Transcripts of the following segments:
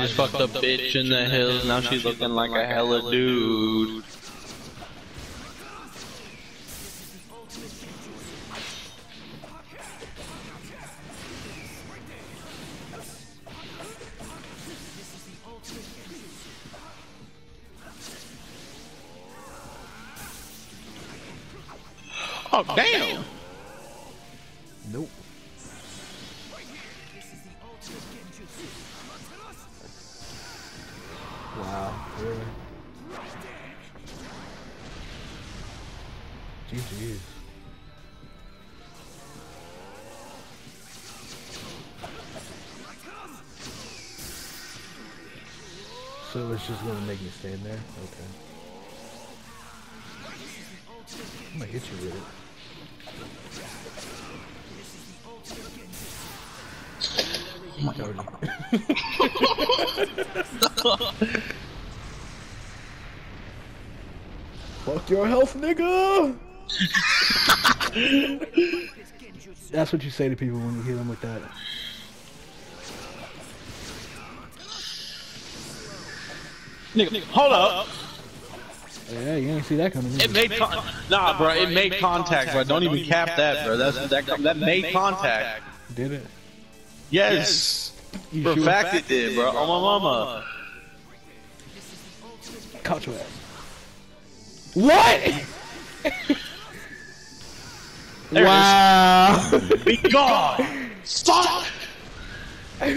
Just fucked a bitch in the hills, now she's looking like a hella dude. Oh damn! Nope. Wow, really? GG's. So it's just gonna make me stand there? Okay. I'm gonna hit you with it. Oh Told you. Fuck your health, nigga! That's what you say to people when you hit them with that. Nigga, nigga hold up. Yeah, you ain't see that coming. It made con- nah, bro. It made contact, bro. Don't even cap that, bro. That's that. That made contact. Did it? Yes, You for a sure? fact it did, bro. Oh my mama. Caught your ass. What? There it is. wow. Be gone. Stop. Fuck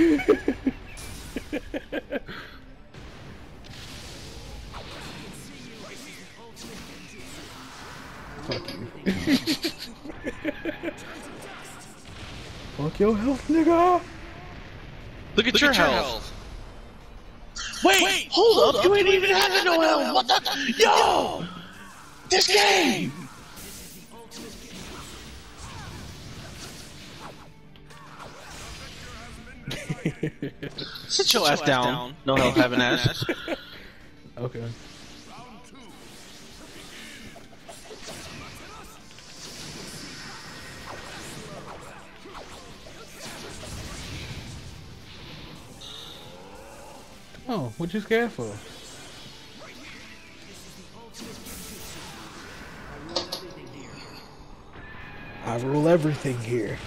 you. Fuck your health, nigga. Look at your health. Wait, hold, up. You ain't even having no health. What the? Yo, this game. Sit your ass down. No health having ass. Okay. Oh, what you scared for? I rule everything here.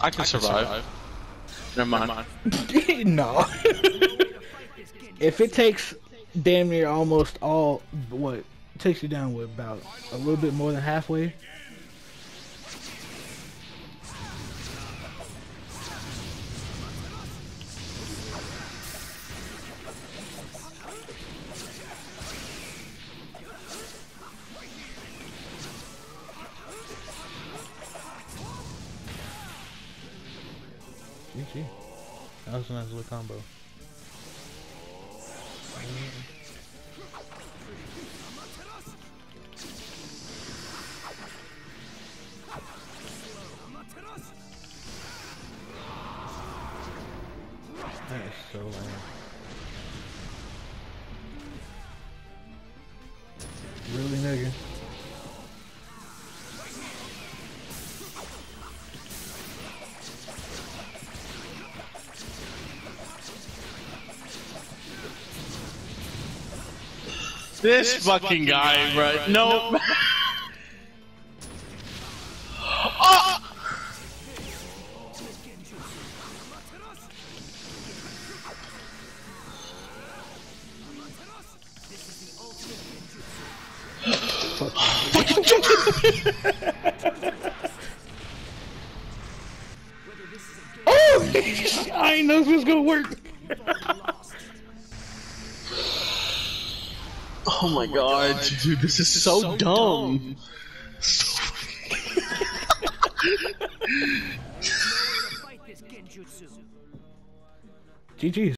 I can survive. Never mind. no. if it takes damn near almost all, what takes you down with about a little bit more than halfway. That was a nice little combo. That is so. This fucking guy, bro. No. Oh! Oh! I ain't know if it was gonna work. Oh, oh my god, dude, this is so dumb. GG's.